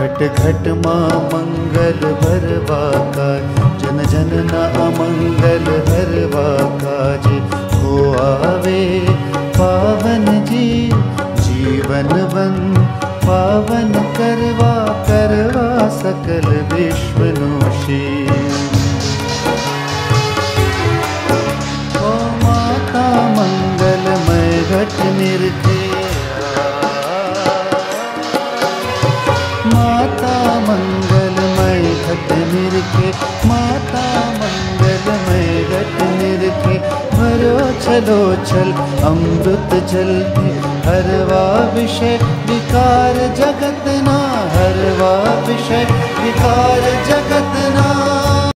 घट घट माँ मंगल भरवा का जन जन न अमंगल हरवा काज। हो आवे पावन जी, जीवन वन पावन करवा करवा सकल विश्वनुषी। ओ माता मंगलमय घट निरखे मंगलमय घट निरखे माता मंगलमय घट निरखे भरो चलो चल, अमृत जल हरवा विषय, विकार जगत